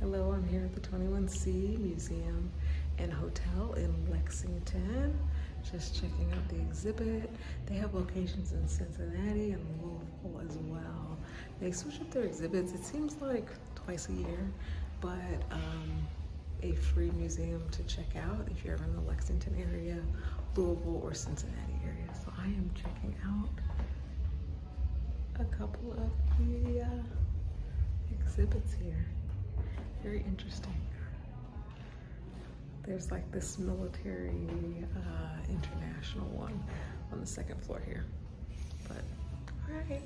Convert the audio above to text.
Hello, I'm here at the 21C Museum and Hotel in Lexington. Just checking out the exhibit. They have locations in Cincinnati and Louisville as well. They switch up their exhibits, it seems like twice a year, but um, a free museum to check out if you're ever in the Lexington area, Louisville, or Cincinnati area. So I am checking out a couple of the uh, exhibits here. Very interesting. There's like this military uh, international one on the second floor here. But all right.